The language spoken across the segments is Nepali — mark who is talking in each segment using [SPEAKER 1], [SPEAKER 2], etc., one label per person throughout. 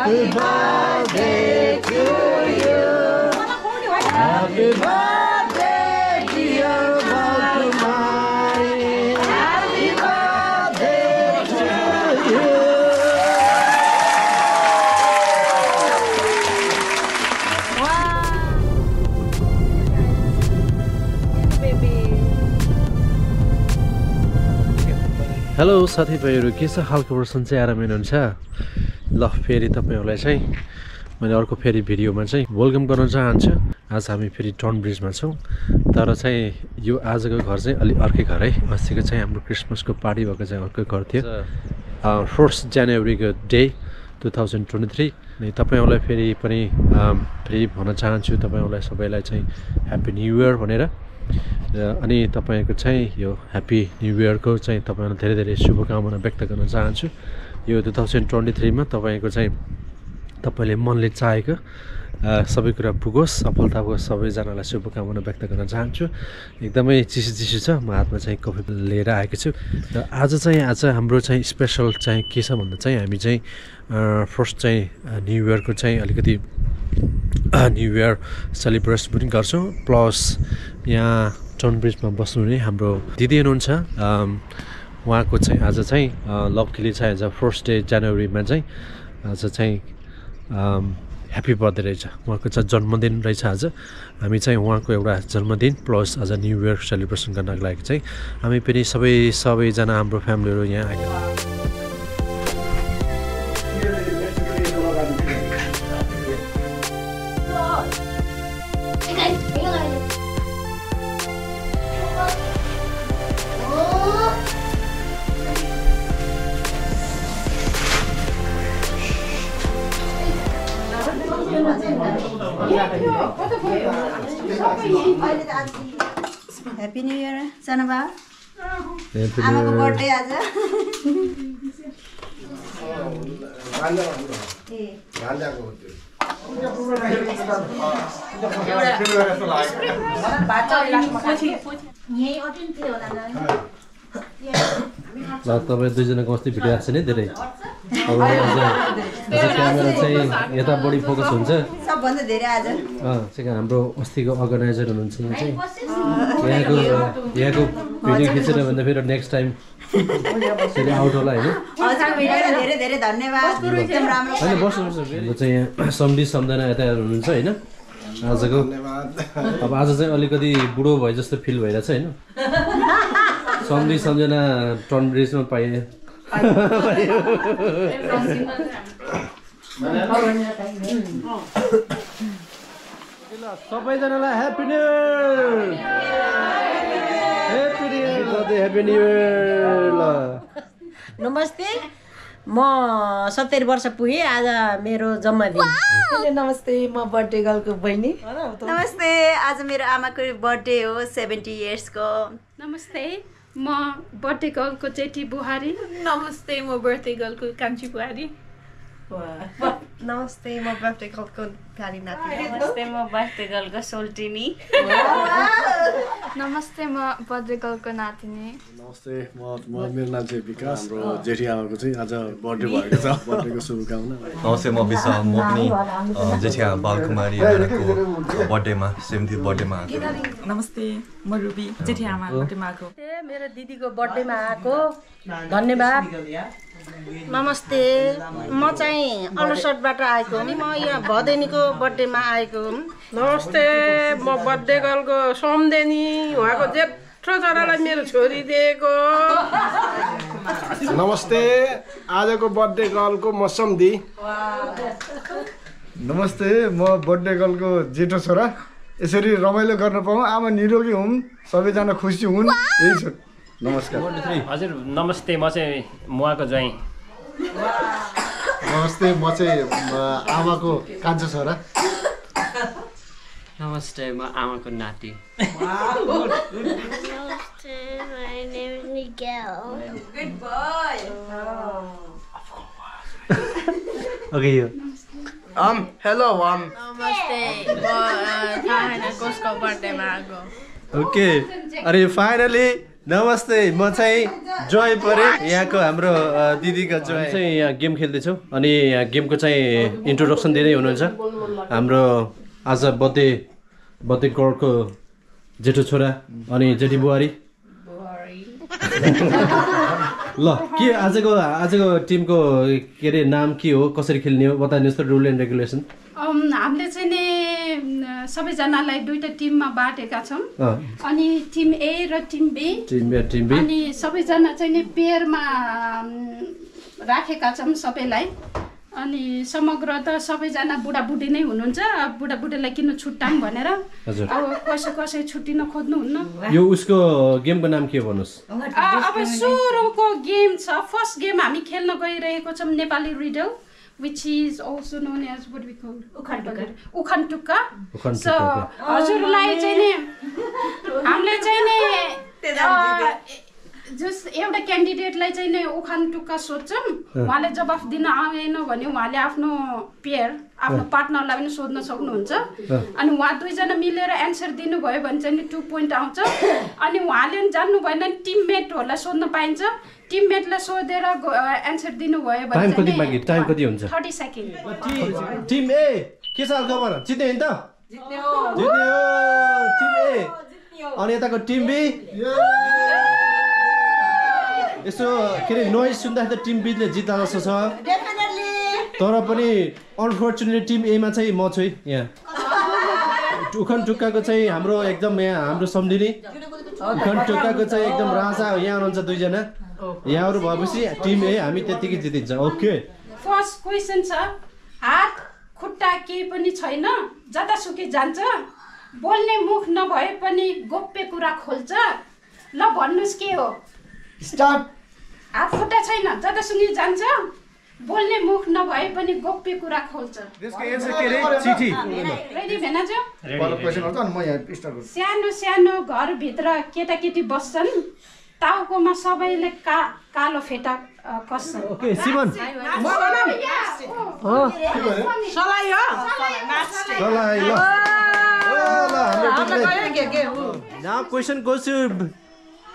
[SPEAKER 1] Happy birthday to you. Happy birthday, dear Balkumari. Happy birthday to you. Hello साथीभाइहरू के छ हालखबर सन्चै आरामै हुनुहुन्छ ल फेरि तपाईँहरूलाई चाहिँ मैले अर्को फेरि भिडियोमा चाहिँ वेलकम गर्न चाहन्छु। आज हामी फेरि टर्न ब्रिजमा छौँ। तर चाहिँ यो आजको घर चाहिँ अलिक अर्कै घर है। अस्तिको चाहिँ हाम्रो क्रिसमसको पार्टी भएको चाहिँ अर्कै घर थियो। फर्स्ट जनवरीको day two thousand twenty three अनि तपाईँहरूलाई फेरि पनि फेरि भन्न चाहन्छु तपाईँहरूलाई सबैलाई चाहिँ ह्याप्पी न्यु इयर भनेर। अनि तपाईँको चाहिँ यो ह्याप्पी न्यु इयरको चाहिँ तपाईँहरूलाई धेरै धेरै शुभकामना व्यक्त गर्न चाहन्छु। यो टु थाउजन्ड ट्वेन्टी थ्रीमा तपाईँको चाहिँ तपाईँले मनले चाहेको सबै कुरा पुगोस् सफलता पुगोस् सबैजनालाई शुभकामना व्यक्त गर्न चाहन्छु। एकदमै चिसो चिसो छ म हातमा चाहिँ कफी लिएर आएको छु। र आज चाहिँ आज हाम्रो चाहिँ स्पेसल चाहिँ के छ भन्दा चाहिँ हामी चाहिँ फर्स्ट चाहिँ न्यु इयरको चाहिँ अलिकति न्यु इयर सेलिब्रेट पनि गर्छौँ। प्लस यहाँ टर्न ब्रिजमा बस्नुहुने हाम्रो दिदी हुनुहुन्छ उहाँको चाहिँ आज चाहिँ लक्कीले चाहिँ आज फर्स्ट डे जनवरीमा चाहिँ आज चाहिँ ह्याप्पी बर्थडे रहेछ। उहाँको चाहिँ जन्मदिन रहेछ आज। हामी चाहिँ उहाँको एउटा जन्मदिन प्लस आज न्यु इयर सेलिब्रेसन गर्नको लागि चाहिँ हामी पनि सबै सबैजना हाम्रो फ्यामिलीहरू यहाँ आएको
[SPEAKER 2] न्यु इयर सानो बा
[SPEAKER 1] Happy
[SPEAKER 2] आमाको
[SPEAKER 1] New Year।
[SPEAKER 2] बर्थडे आज
[SPEAKER 1] तपाईँ दुईजनाको अस्ति भिडियो आएको छ नि धेरै। अब क्यामेरा चाहिँ यता बढी फोकस हुन्छ।
[SPEAKER 2] सबभन्दा धेरै आज।
[SPEAKER 1] अँ चाहिँ हाम्रो अस्तिको अर्गनाइजर हुनुहुन्छ यहाँ चाहिँ। यहाँको यहाँको भिडियो खिचेर भन्दा फेरि नेक्स्ट टाइम फेरि आउट होला होइन। होइन बस्नु बस्नु। हाम्रो चाहिँ यहाँ सम्धि सम्झना यता हुनुहुन्छ होइन। आजको अब आज चाहिँ अलिकति बुढो भए जस्तो फिल भइरहेछ होइन। सम्धि सम्झना टर्न ब्रिजमा पाएँ। सबैजनालाई happy new year happy new year ल
[SPEAKER 3] नमस्ते। म सत्तरी वर्ष पुगेँ आज मेरो जन्मदिन।
[SPEAKER 4] नमस्ते म बर्थडे गर्लको बहिनी।
[SPEAKER 2] नमस्ते आज मेरो आमाको बर्थडे हो सेभेन्टी इयर्सको।
[SPEAKER 5] नमस्ते। म बर्थडे गर्लको जेठी बुहारी।
[SPEAKER 4] नमस्ते म बर्थडे गर्लको कान्छी बुहारी।
[SPEAKER 6] नमस्ते म बर्थडे गर्लको प्यारी नाति
[SPEAKER 7] नमस्ते म बर्थडे गर्लको सोल्टिनी
[SPEAKER 5] नमस्ते म बर्थडे गर्लको नातिनी
[SPEAKER 8] नमस्ते म म मेरो नाम चाहिँ विकास हाम्रो जेठी आमाको चाहिँ आज बर्थडे भएको छ बर्थडेको शुभकामना
[SPEAKER 9] नमस्ते म विशाल म पनि अ, जेठिया बालकुमारी बर्थडेमा सेभेन्टी बर्थडेमा आएको
[SPEAKER 4] नमस्ते म रुबी जेठी आमा बर्थडेमा आएको
[SPEAKER 3] मेरो दिदीको बर्थडेमा आएको धन्यवाद
[SPEAKER 10] नमस्ते। म चाहिँ अलसटबाट आएको हुँ म यहाँ भदैनीको बर्थडेमा आएको हुँ।
[SPEAKER 11] नमस्ते म बर्थडे गर्लको सोमदेनी उहाँको जेठो छोरालाई मेरो छोरी दिएको।
[SPEAKER 8] नमस्ते आजको बर्थडे गर्लको म सम्धि
[SPEAKER 12] नमस्ते म बर्थडे गर्लको जेठो छोरा यसरी रमाइलो गर्न पाऊँ। आमा निरोगी हुन्। सबैजना खुसी हुन्। यही छ। नमस्कार।
[SPEAKER 13] हजुर नमस्ते म चाहिँ मुवाको ज्वाइँ।
[SPEAKER 8] नमस्ते म चाहिँ आमाको कान्छो छोरा
[SPEAKER 14] नमस्ते म आमाको नाति.
[SPEAKER 1] ओके यो।
[SPEAKER 6] Um, hello, um,
[SPEAKER 15] नमस्ते। म अ, थाहा छैन
[SPEAKER 1] नमस्ते म चाहिँ जोय परे यहाँको हाम्रो दिदीको जोय चाहिँ यहाँ गेम खेल्दैछौँ अनि यहाँ गेमको चाहिँ इन्ट्रोडक्सन दिँदै हुनुहुन्छ। हाम्रो आज बर्थडे बर्थडे गर्लको जेठो छोरा अनि जेठी बुहारी। ल के आजको आजको टिमको के अरे नाम के हो कसरी खेल्ने हो बताइदिनुहोस् त रुल एन्ड रेगुलेसन
[SPEAKER 5] हामीले चाहिँ नि सबैजनालाई दुईटा टिममा बाँडेका छौँ। अनि टिम ए र team B
[SPEAKER 1] team A team B
[SPEAKER 5] अनि सबैजना चाहिँ नि पेयरमा राखेका छौँ सबैलाई। अनि समग्र त सबैजना बुढाबुढी नै हुनुहुन्छ। बुढाबुढीलाई किन छुट्टाम भनेर। अब कसै कसै छुट्टिन खोज्नुहुन्न।
[SPEAKER 1] यो उसको गेमको नाम के भन्नुहोस्?
[SPEAKER 5] अब सुरुको गेम छ। फर्स्ट गेम हामी खेल्न गइरहेको छौँ Nepali riddle. Which is also known as what we call उखान टुक्का सो हजुरलाई चाहिँ नि हामीले चाहिँ नि अ, जस एउटा क्यान्डिडेटलाई चाहिँ नि उखान टुक्का सोध्छौँ। उहाँले जवाफ दिन आएन भने उहाँले आफ्नो पेयर आफ्नो। पार्टनरलाई पनि सोध्न सक्नुहुन्छ। अनि उहाँ दुईजना मिलेर एन्सर दिनुभयो भने चाहिँ नि टु पोइन्ट आउँछ अनि उहाँले पनि जान्नु भएन भने टिममेटहरूलाई सोध्न पाइन्छ टिममेटलाई सोधेर एन्सर दिनुभयो
[SPEAKER 1] टाइम कति बाँकी टाइम कति हुन्छ?
[SPEAKER 5] Thirty second.
[SPEAKER 1] टिम ए के छ खबर जित्ने होइन त? जित्ने हो। टिम ए अनि यताको टिम बी यसो के अरे नोइज सुन्दाखेरि त टिम बीले जित्ला जस्तो छ। तर पनि अनफोर्चुनेटली टिम एमा चाहिँ म छु है यहाँ। उखन टुक्काको चाहिँ हाम्रो एकदम यहाँ हाम्रो सम्झिने। उखन टुक्काको चाहिँ एकदम राजा यहाँ हुनुहुन्छ दुईजना। यहाँहरू भएपछि टिम ए हामी त्यत्तिकै जितिन्छ। ओके
[SPEAKER 5] फर्स्ट क्वेसन छ हात खुट्टा केही पनि छैन जतासुकै जान्छ। बोल्ने मुख नभए पनि गोप्य कुरा खोल्छ। ल भन्नुहोस् के हो?
[SPEAKER 12] स्टार्ट
[SPEAKER 5] हात खुट्टा छैन जतासुकै जान्छ। बोल्ने मुख नभए पनि गोप्य कुरा खोल्छ।
[SPEAKER 12] त्यसको एन्सर के रे? चिठी।
[SPEAKER 5] रेडी भेनाजु?
[SPEAKER 12] पहिलो क्वेसन गर्छ अनि म यहाँ स्टार्ट गर्छु।
[SPEAKER 5] सानो सानो घरभित्र केटाकेटी बस्छन्। टाउकोमा सबैले का कालो फेटा
[SPEAKER 1] ओके सिमन।
[SPEAKER 4] सलाई हो?
[SPEAKER 1] सलाई, ल। Now question goes to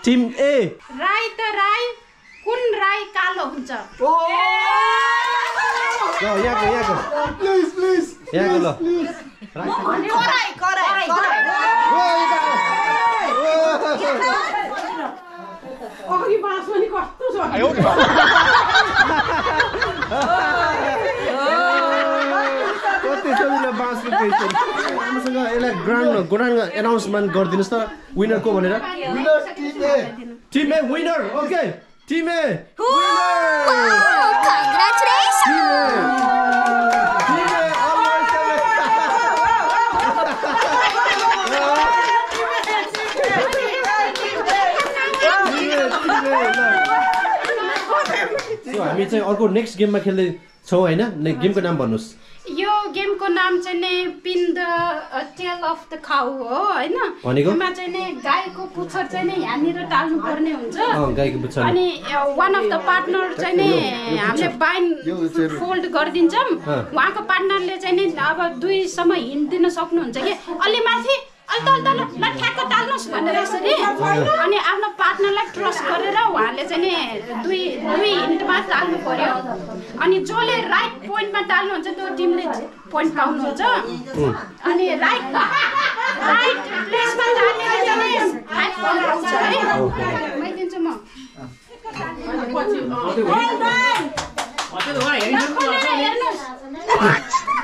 [SPEAKER 1] team A.
[SPEAKER 5] Rai त राई कुन राई कालो हुन्छ?
[SPEAKER 1] ल यहाँको यहाँको
[SPEAKER 12] प्लिज प्लिज
[SPEAKER 1] यहाँको ल।
[SPEAKER 4] कराई कराई
[SPEAKER 5] अघि बाँस पनि कस्तो छ
[SPEAKER 1] कति बाँच्नु क्वेसन राम्रोसँग यसलाई ग्राउन्ड ग्राउन्ड एनाउन्समेन्ट गरिदिनुहोस् त विनर को भनेर
[SPEAKER 12] winner team A
[SPEAKER 1] team A winner okay team A हामी चाहिँ अर्को नेक्स्ट गेममा खेल्दै छौँ होइन? गेमको नाम भन्नुहोस्।
[SPEAKER 5] यो गेमको नाम चाहिँ नि pin the tail of the खाउ हो होइन? यसमा चाहिँ नि गाईको पुच्छर चाहिँ नि यहाँनिर टाल्नु पर्ने हुन्छ।
[SPEAKER 1] अँ, गाईको पुच्छर।
[SPEAKER 5] अनि वान अफ द पार्टनर चाहिँ नि हामीले बाइन फोल्ड गरिदिन्छौँ। उहाँको पार्टनरले चाहिँ नि अब दुईसम्म हिन्ट दिन सक्नुहुन्छ कि? अलि माथि अलि तल तल ल ठ्याक्क टाल्नुहोस् भनेर यसरी। अनि आफ्नो पार्टनरलाई ट्रस्ट गरेर उहाँले चाहिँ नि दुई दुई हिन्टमा टाल्नु पर्यो। अनि जसले राइट पोइन्टमा टाल्नुहुन्छ त्यो टिमले पोइन्ट पाउनुहुन्छ। अनि राइट राइट प्लेसमा टाल्नेले चाहिँ फाइभ पोइन्ट पाउँछ है। मै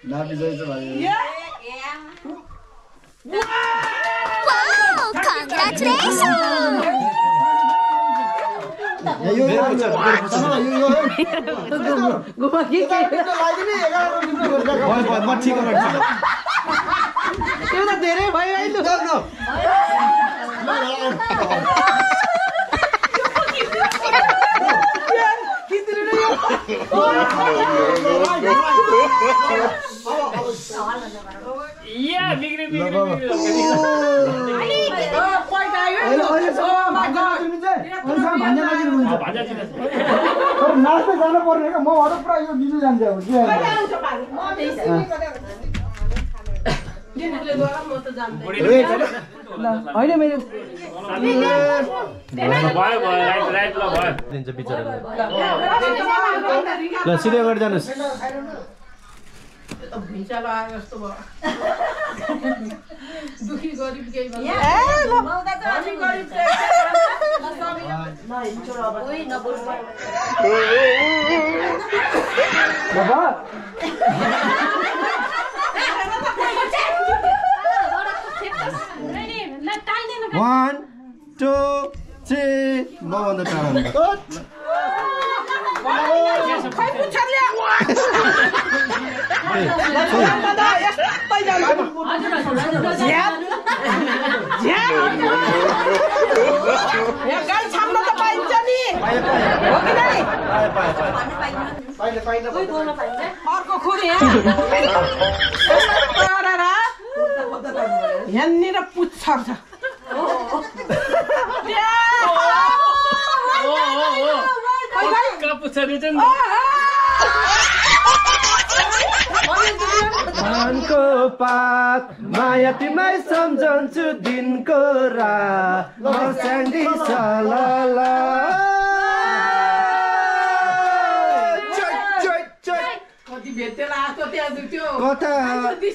[SPEAKER 12] त
[SPEAKER 4] त धेरै भयो है तर नाच्दै जानु पर्ने क्या मबाट पुरा यो बिजु जान्छ अब होइन मैले
[SPEAKER 13] ल भयो
[SPEAKER 16] दिन्छ बिचरालाई ल सिधै अगाडि जानुहोस्
[SPEAKER 11] दुखी गरिब केही
[SPEAKER 4] बाबा
[SPEAKER 1] वान टू थ्री मभन्दा टाढा
[SPEAKER 11] गाई छाम्न त पाइन्छ नि हो कि नै अर्को खुर यहाँनिर पुच्छ छ
[SPEAKER 1] मनको पात माया तिमीलाई सम्झन्छु दिनको रात मस्याङ्गी
[SPEAKER 11] कति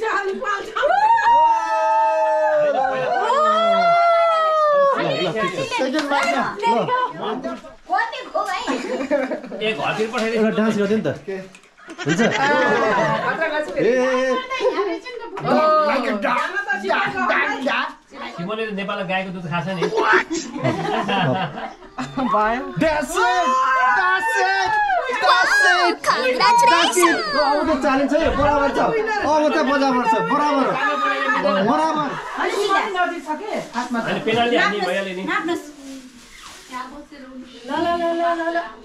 [SPEAKER 4] सेकेन्ड
[SPEAKER 16] एउटा डान्स गरिदियो नि त। हुन्छ।
[SPEAKER 1] ए
[SPEAKER 13] सिमोले नेपालमा गाईको दुध खान्छ नि।
[SPEAKER 1] चालिन्छ है बराबर छ अब त बराबर छ। बराबर। बराबर।
[SPEAKER 13] अनि पेनाल्टी हान्ने भइहाल्यो नि।
[SPEAKER 10] ल ल ल ल ल।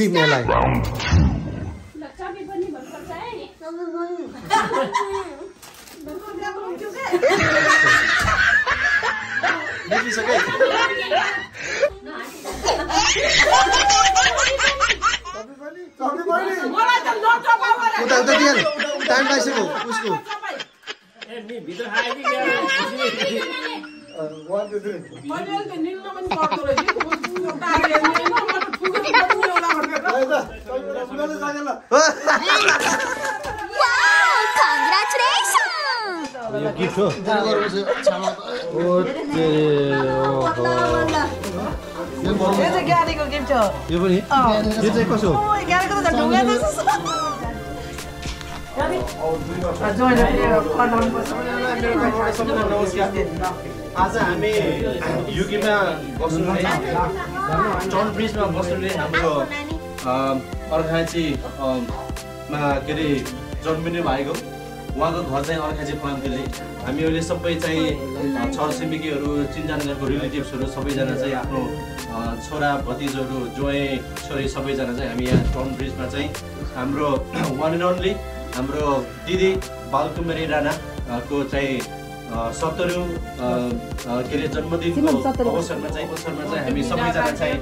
[SPEAKER 1] टिमलाई
[SPEAKER 17] चाबी पनि भन्नुपर्छ है
[SPEAKER 4] टोपी बहिनी
[SPEAKER 11] मलाई त लोटो बाबा
[SPEAKER 1] उता उता दिइहाल टाइम पाइसक्यो उसको
[SPEAKER 13] ए नि भित्र खायो कि क्या?
[SPEAKER 4] वान टू थ्री
[SPEAKER 11] मैले त निल्न पनि पर्दो रहेछ एउटा हालेर निल्न, म त ठुलो ठुलो एउटा भनेर।
[SPEAKER 16] यो पनि यो चाहिँ कसो।
[SPEAKER 1] आज हामी युकेमा बस्नुहुने टन ब्रिजमा बस्नुहुने हाम्रो अर्घाची मा के अरे जन्मिनु भएको उहाँको घर चाहिँ अर्खाजी प्लान्टले हामी अहिले सबै चाहिँ छरछिमेकीहरू चिनजानाको रिलेटिभ्सहरू सबैजना चाहिँ आफ्नो छोरा भतिजहरू जोए छोरी सबैजना चाहिँ हामी यहाँ टाउन ब्रिजमा चाहिँ हाम्रो वान एन्ड ओन्ली हाम्रो दिदी बालकुमारी राणा अ, को चाहिँ सत्तरी के अरे जन्मदिनको अवसरमा चाहिँ अवसरमा चाहिँ हामी सबैजना चाहिँ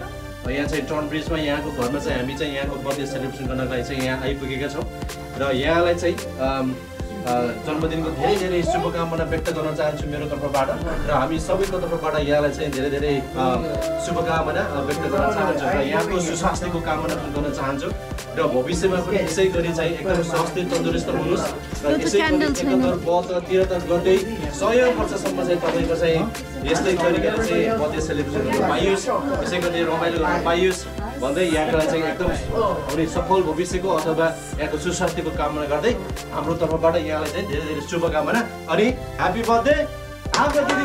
[SPEAKER 1] यहाँ चाहिँ टर्न ब्रिजमा यहाँको घरमा चाहिँ हामी चाहिँ यहाँको बर्थडे सेलिब्रेसन गर्नको लागि चाहिँ यहाँ आइपुगेका छौँ। र यहाँलाई चाहिँ जन्मदिनको धेरै धेरै शुभकामना व्यक्त गर्न चाहन्छु मेरो तर्फबाट। र हामी सबैको तर्फबाट यहाँलाई चाहिँ धेरै धेरै शुभकामना व्यक्त गर्न चाहन्छु र यहाँको सुस्वास्थ्यको कामना पनि गर्न चाहन्छु। र भविष्यमा पनि यसै गरी चाहिँ एकदम स्वास्थ्य तन्दुरुस्त हुनुहोस् र यसै गरी एकहत्तर बहत्तर गर्दै सय वर्षसम्म चाहिँ तपाईँको चाहिँ यस्तै गरिकन चाहिँ बर्थडे सेलिब्रेसनहरू पाइयोस् यसै गरी रमाइलो गर्न पाइयोस् भन्दै यहाँको चाहिँ एकदम आउने सफल भविष्यको अथवा यहाँको सुस्वास्थ्यको कामना गर्दै हाम्रो तर्फबाट यहाँलाई चाहिँ धेरै धेरै शुभकामना अनि ह्याप्पी बर्थडे! हाम्रो दिदी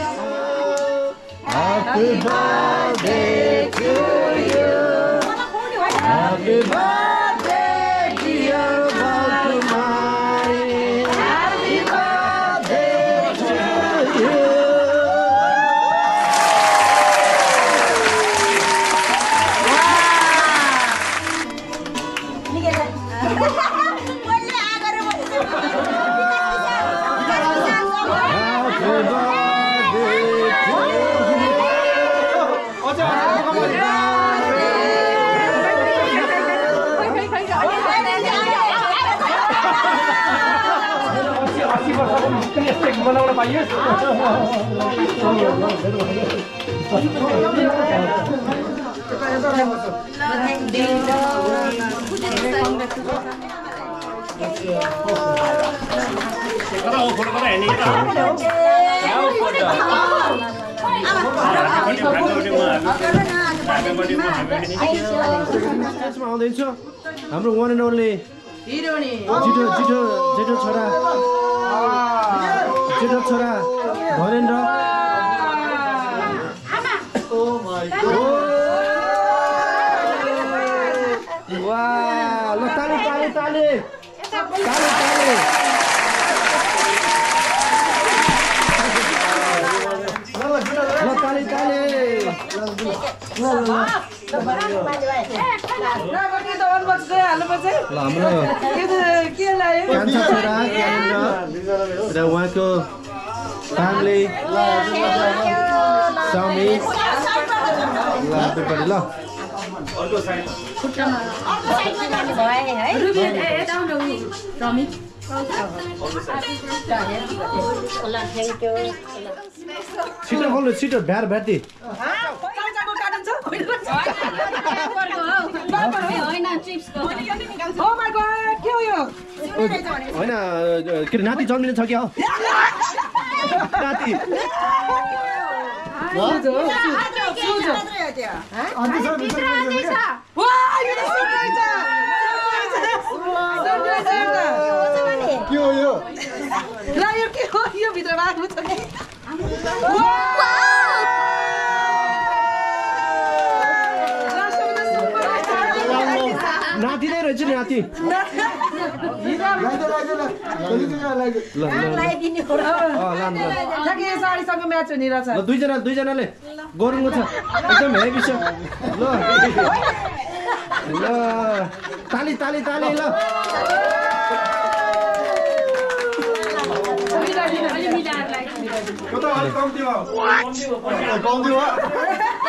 [SPEAKER 11] फ्यामिली
[SPEAKER 10] फ्यामिली
[SPEAKER 1] आउँदैछ हाम्रो वान एन्ड ओन्ली जिठो जिठो जेठो छोरा जेठो छोरा धरेन्द्र वा ल ताली ताली ताली ताली ताली ल ताली ताली ल ल ल ल हाम्रो कान्छा छोरा ज्ञानेन्द्र र उहाँको फ्यामिली स्वामी ल छिटो खोल्नु छिटो भ्यार भ्याटी होइन के अरे नाति जन्मिने छ क्या हो नाति
[SPEAKER 10] के हो यो
[SPEAKER 11] ल यो के हो यो भित्र राख्नु छ
[SPEAKER 1] दुईजना दुईजनाले गरुङ्गो छ एकदम हेभी छ ल ल ताली ताली ताली ल
[SPEAKER 10] कम्ती भयो कम्ती भयो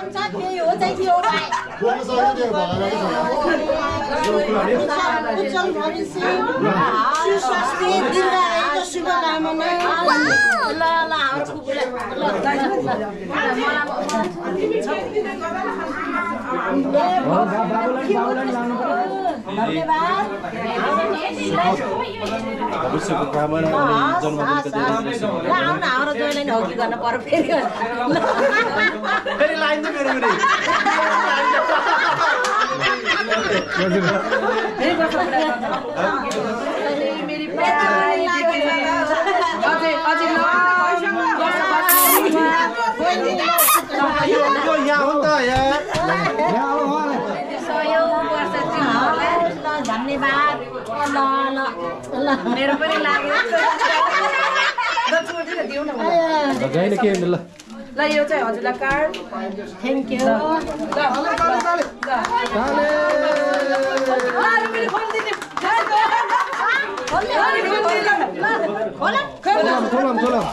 [SPEAKER 1] सम्धि सम्धिन ल हाम्रो कालो
[SPEAKER 11] थ्याङ्क
[SPEAKER 1] ल
[SPEAKER 10] उज्जवल भविष्य सुस्वास्थ्य दीर्घायु शुभकामना ल ल हाम्रो फुपूलाई
[SPEAKER 1] भविष्यको कामना अनि जन्मदिनको धेरै।
[SPEAKER 10] आउन हाम्रो नि हो कि गर्न पर्यो फेरि
[SPEAKER 1] फेरि लाइन फेरि यहाँ हो त यहाँ
[SPEAKER 10] धन्यवाद ल ल ल मेरो पनि लाग्यो
[SPEAKER 1] ल
[SPEAKER 11] ल यो चाहिँ हजुरलाई कार्ड
[SPEAKER 10] थ्याङ्क यू
[SPEAKER 1] खोलम खोलम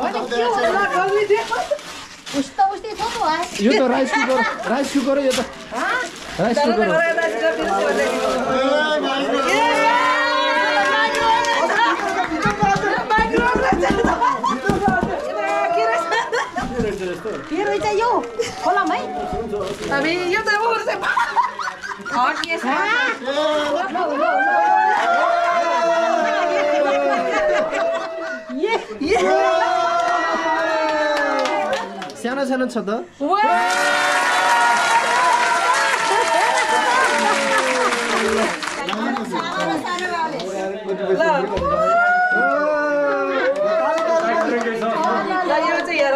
[SPEAKER 10] उस्तो उस्तै थोको है
[SPEAKER 1] यो त राइस कुकर राइस कुकर हो यो त राइस कुकर हो
[SPEAKER 10] के रहेछ यो खोलम है
[SPEAKER 11] अब यो त ऊ चाहिँ हट
[SPEAKER 1] सानो सानो छ त
[SPEAKER 11] ल यो चाहिँ हेर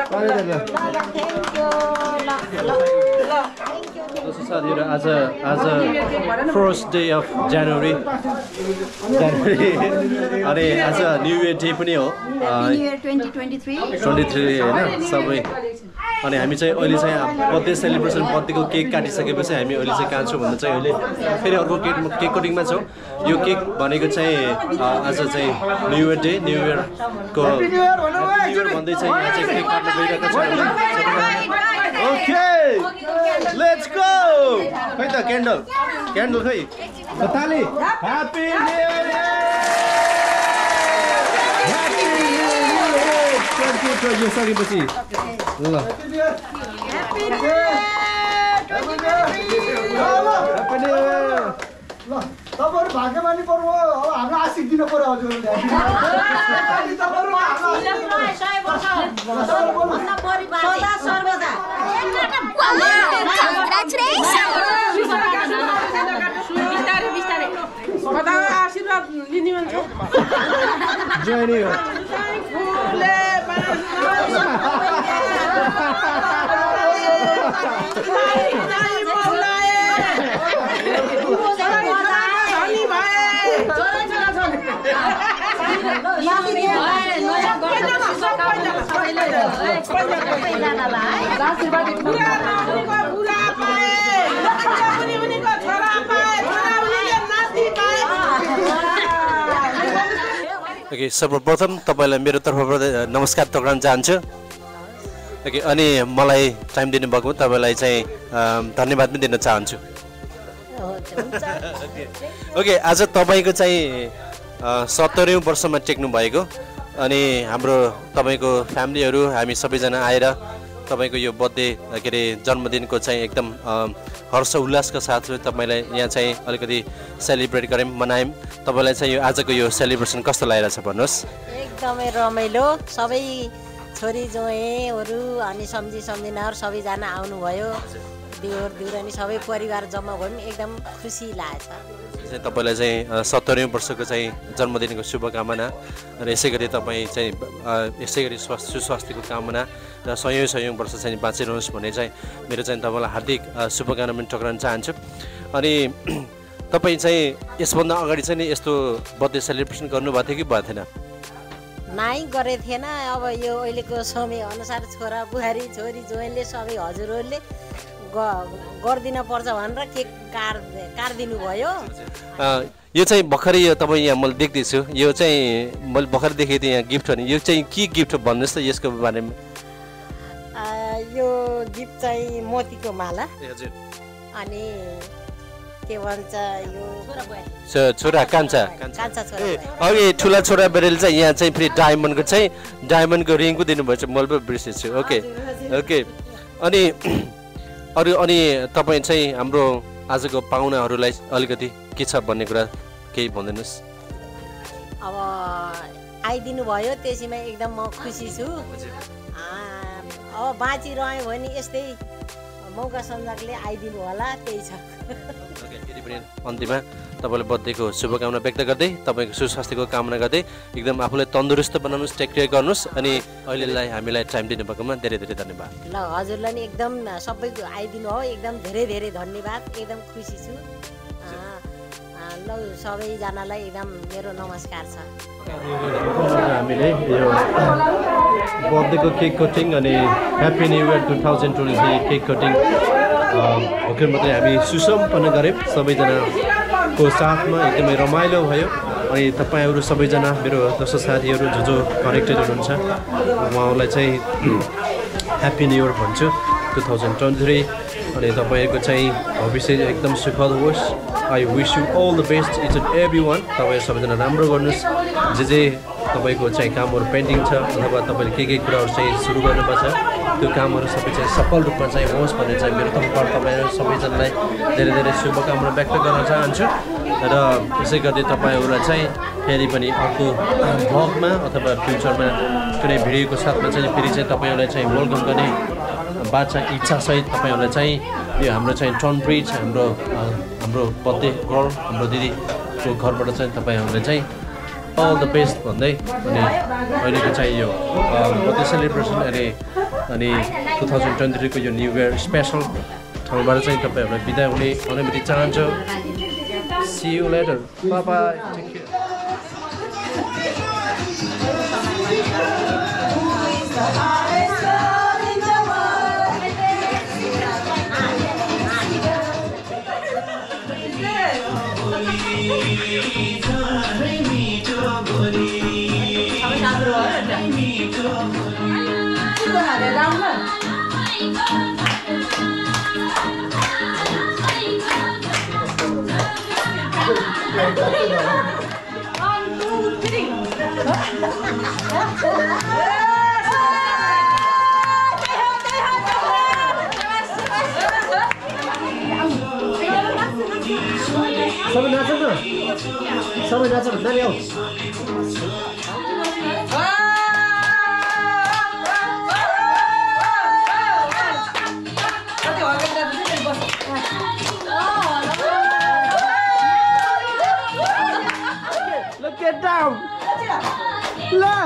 [SPEAKER 1] दोस्तों साथीहरू आज आज first day of January January अनि आज न्यु इयर डे पनि हो।
[SPEAKER 2] ट्वेन्टी थ्री
[SPEAKER 1] होइन? सबै। अनि हामी चाहिँ अहिले चाहिँ बर्थडे सेलिब्रेसन बर्थडेको केक काटिसकेपछि हामी अहिले चाहिँ कहाँ छौँ भन्दा चाहिँ अहिले फेरि अर्को केक केक कटिङमा छौँ। यो केक भनेको चाहिँ आज चाहिँ न्यु इयर डे न्यु इयरको न्यु इयर भन्दै चाहिँ यहाँ चाहिँ केक काट्न गइरहेको छ। ओके क्यान्डल क्यान्डल खै ह्याप्पी न्यु इयर यो सकेपछि ल
[SPEAKER 4] ल तपाईँहरू भाग्यमानी पर्व हो अब हाम्रो आशिक दिनु
[SPEAKER 11] बिस्तारै सदा आशीर्वाद लिने मान्छे
[SPEAKER 1] छोरा पाए छोरा
[SPEAKER 11] उनीले नाति पाए
[SPEAKER 1] ओके सर्वप्रथम तपाईँलाई मेरो तर्फबाट नमस्कार टक्राउन चाहन्छु। ओके अनि मलाई टाइम दिनुभएको तपाईँलाई चाहिँ धन्यवाद पनि दिन चाहन्छु। ओके आज तपाईँको चाहिँ सत्तरी वर्षमा टेक्नु भएको अनि हाम्रो तपाईँको फ्यामिलीहरू हामी सबैजना आएर तपाईँको यो बर्थडे के अरे जन्मदिनको चाहिँ एकदम हर्ष उल्लासका साथ तपाईँलाई यहाँ चाहिँ अलिकति सेलिब्रेट गऱ्यौँ मनायौँ। तपाईँलाई चाहिँ यो आजको यो सेलिब्रेसन कस्तो लागिरहेछ भन्नुहोस्।
[SPEAKER 10] एकदमै रमाइलो। सबै छोरी जोएहरू अनि सम्झी सम्झिनाहरू सबैजना आउनुभयो।
[SPEAKER 18] देवर देउरानी सबै परिवार जम्मा भयौँ एकदम खुसी लागेछ।
[SPEAKER 1] तपाईँलाई चाहिँ सत्तरी वर्षको चाहिँ जन्मदिनको शुभकामना र यसै गरी तपाईँ चाहिँ यसै गरी स्वास्थ्य सुस्वास्थ्यको कामना र सयौँ सयौँ वर्ष चाहिँ बाँचिरहनुहोस् भन्ने चाहिँ मेरो चाहिँ तपाईँलाई हार्दिक शुभकामना पनि टक्राउन चाहन्छु। अनि तपाईँ चाहिँ यसभन्दा अगाडि चाहिँ नि यस्तो बर्थडे सेलिब्रेसन गर्नुभएको थियो कि भएको थिएन?
[SPEAKER 18] नाइ गरेको थिएन। अब यो अहिलेको समय अनुसार छोरा बुहारी छोरी जोइनले सबै हजुरहरूले गरिदिन पर्छ भनेर केक काट काटिदिनु भयो
[SPEAKER 1] अ, यो चाहिँ भर्खरै यो तपाईँ यहाँ मैले देख्दैछु। यो चाहिँ मैले भर्खर देखेको थिएँ यहाँ गिफ्ट भने यो चाहिँ के गिफ्ट भन्नुहोस् त यसको बारेमा।
[SPEAKER 18] यो गिफ्ट चाहिँ मोतीको माला।
[SPEAKER 1] हजुर।
[SPEAKER 18] अनि के भन्छ यो
[SPEAKER 1] छोरा कान्छा।
[SPEAKER 18] कान्छा छोरा
[SPEAKER 1] ए अघि ठुला छोरा बेरेल चाहिँ यहाँ चाहिँ फेरि डायमन्डको चाहिँ डायमन्डको रिङको दिनुभएछ मैले पो बिर्सेछु। Okay okay. अनि अरू अनि तपाईँ चाहिँ हाम्रो आजको पाहुनाहरूलाई अलिकति के छ भन्ने कुरा केही भनिदिनुहोस्।
[SPEAKER 18] अब आइदिनु भयो त्यसैमा एकदम म खुसी छु। अब बाँचिरह्यो भने यस्तै मौका सन्जकले आइदिनु होला त्यही छ।
[SPEAKER 1] फेरि पनि अन्तिममा तपाईँलाई बर्थडेको शुभकामना व्यक्त गर्दै तपाईँको सुस्वास्थ्यको कामना गर्दै एकदम आफूलाई तन्दुरुस्त बनाउनुहोस् टेक केयर गर्नुहोस् अनि अहिलेलाई हामीलाई टाइम दिनुभएकोमा धेरै धेरै धन्यवाद।
[SPEAKER 18] ल हजुरलाई नि एकदम सबैको आइदिनु हो एकदम धेरै धेरै धन्यवाद एकदम खुसी छु। ल सबैजनालाई एकदम मेरो नमस्कार छ।
[SPEAKER 1] हामीले यो बर्थडेको केक कटिङ अनि happy new year two thousand twenty cake cutting. भर्खर मात्रै हामी सुसम्पन्न गऱ्यौँ। सबैजनाको साथमा एकदमै रमाइलो भयो। अनि तपाईँहरू सबैजना मेरो जस्तो साथीहरू जो जो कनेक्टेड हुनुहुन्छ उहाँहरूलाई चाहिँ ह्याप्पी न्यु इयर भन्छु। टु थाउजन्ड ट्वेन्टी थ्री अनि तपाईँहरूको चाहिँ भविष्य एकदम सुखद होस्। I wish you all the best each and every one तपाईँहरू सबैजना राम्रो गर्नुहोस्। जे जे तपाईँको चाहिँ कामहरू पेन्डिङ छ अथवा तपाईँले के के कुराहरू चाहिँ सुरु गर्नुपर्छ त्यो कामहरू सबै चाहिँ सफल रूपमा चाहिँ होस् भन्ने चाहिँ मेरो तर्फबाट तपाईँहरू सबैजनालाई धेरै धेरै शुभकामना व्यक्त गर्न चाहन्छु। र यसै गरी तपाईँहरूलाई चाहिँ फेरि पनि अर्को भ्लगमा अथवा फ्युचरमा कुनै भिडियोको साथमा चाहिँ फेरि चाहिँ तपाईँहरूलाई चाहिँ वेलकम गर्ने बाचा इच्छासहित तपाईँहरूलाई चाहिँ यो हाम्रो चाहिँ टर्न ब्रिज हाम्रो हाम्रो बर्थडे गर्ल हाम्रो दिदीको घरबाट चाहिँ तपाईँहरूले चाहिँ अल द बेस्ट भन्दै अनि अहिलेको चाहिँ यो बर्थडे सेलिब्रेसन अनि अनि टु थाउजन्ड ट्वेन्टी थ्रीको यो न्यु इयर स्पेसल ठाउँबाट चाहिँ तपाईँहरूलाई बिदा हुने अनुमति चाहन्छु। सी लेटर केयर सबै नाच न सबै नाच नानी आऊ
[SPEAKER 4] Look Love.